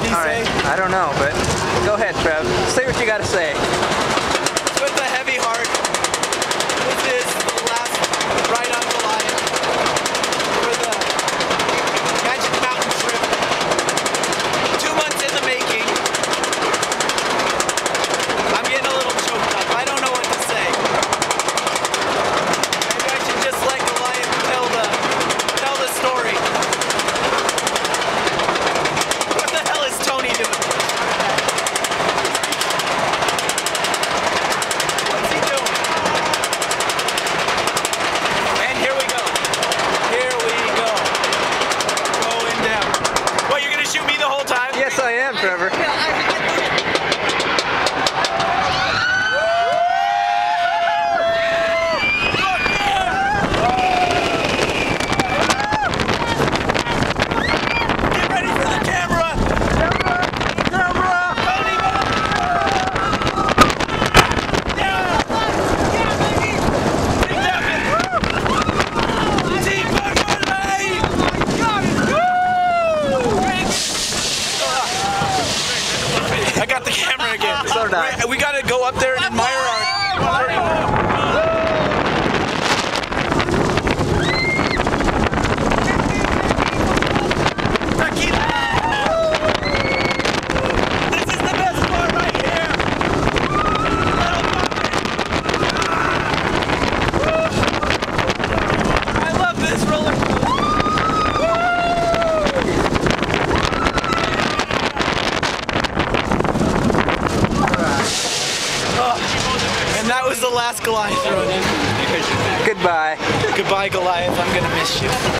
did he All say? Right. I don't know, but go ahead, Trev. Say what you got to say. or? We, we got to go up there and admire our the last Goliath run. Goodbye. Goodbye, Goliath. I'm going to miss you.